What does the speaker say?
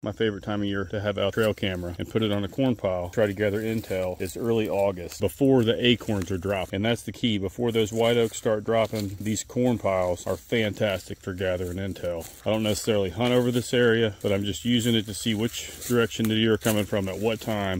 My favorite time of year to have a trail camera and put it on a corn pile, try to gather intel is early August before the acorns are dropping, And that's the key. Before those white oaks start dropping, these corn piles are fantastic for gathering intel. I don't necessarily hunt over this area, but I'm just using it to see which direction the deer are coming from at what time